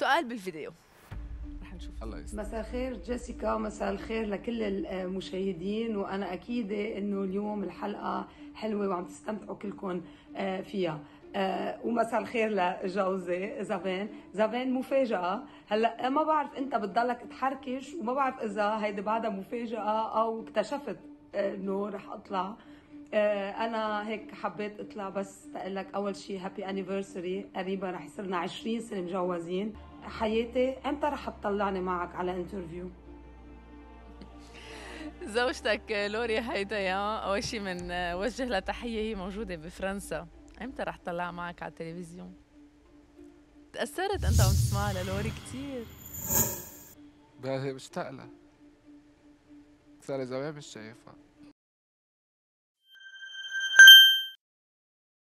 سؤال بالفيديو. رح نشوف. الله يسلمك مساء الخير جيسيكا ومساء الخير لكل المشاهدين. وأنا اكيده إنه اليوم الحلقة حلوة وعم تستمتعوا كلكم آه، فيها. آه، ومساء الخير لجوزي زافين. زافين مفاجأة؟ هلأ ما بعرف أنت بتضلك تحركش وما بعرف إذا هيدي بعدها مفاجأة أو اكتشفت آه، إنه رح أطلع. آه، أنا هيك حبيت أطلع بس أقول لك أول شيء هابي انيفرساري قريبا رح يصير لنا 20 سنة مجوزين. حياتي إمتى رح تطلعني معك على interview زوجتك لوري هيدايا أول شيء منوجه لها تحية هي موجودة بفرنسا. إمتى رح تطلع معك على التلفزيون؟ تأثرت أنت عم تسمعها للوري كثير بشتاق لها. صار لي زمان مش شايفها.